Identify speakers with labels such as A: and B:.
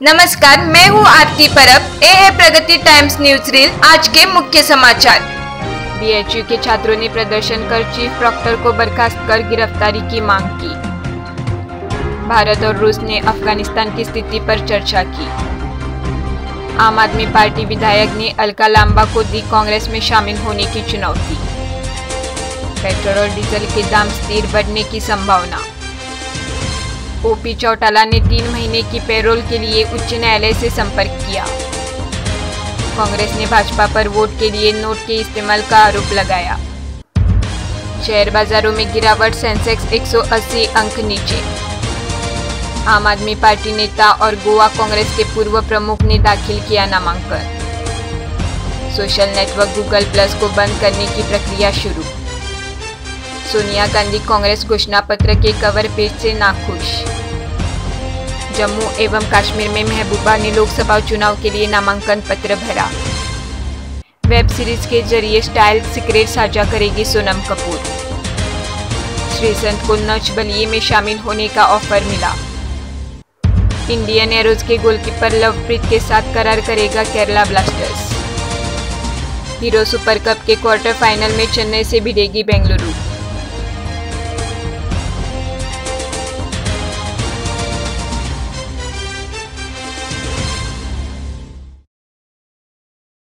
A: नमस्कार, मैं हूँ Aarti Parab, A Pragati Times news reel, आज के मुख्य समाचार। बीएचयू के छात्रों ने प्रदर्शन कर चीफ प्रॉक्टर को बर्खास्त कर गिरफ्तारी की मांग की। भारत और रूस ने अफ़गानिस्तान की स्थिति पर चर्चा की। आम आदमी पार्टी विधायक ने अलका लांबा को दी कांग्रेस में शामिल होने की चुनौती। पेट्रोल और डीजल के दाम स्थिर बढ़ने की संभावना। ओपी चौटाला ने तीन महीने की पैरोल के लिए उच्च न्यायालय से संपर्क किया। कांग्रेस ने भाजपा पर वोट के लिए नोट के इस्तेमाल का आरोप लगाया। शेयर बाजारों में गिरावट, सेंसेक्स 180 अंक नीचे। आम आदमी पार्टी नेता और गोवा कांग्रेस के पूर्व प्रमुख ने दाखिल किया नामांकन। सोशल नेटवर्क गूगल प्लस को बंद करने की प्रक्रिया शुरू। सोनिया गांधी कांग्रेस घोषणा पत्र के कवर पेज से नाखुश। जम्मू एवं कश्मीर में महबूबा ने लोकसभा चुनाव के लिए नामांकन पत्र भरा। वेब सीरीज़ के ज़रिए स्टाइल सीक्रेट साझा करेगी सोनम कपूर। श्रीसंत को नच बलिए में शामिल होने का ऑफ़र मिला। इंडियन एरोज के गोलकीपर लवप्रीत के साथ करार करेगा Kerala Blasters. Hero Super Cup के क्वार्टर फाइनल में चेन्नई से भिड़ेगी बेंगलुरु।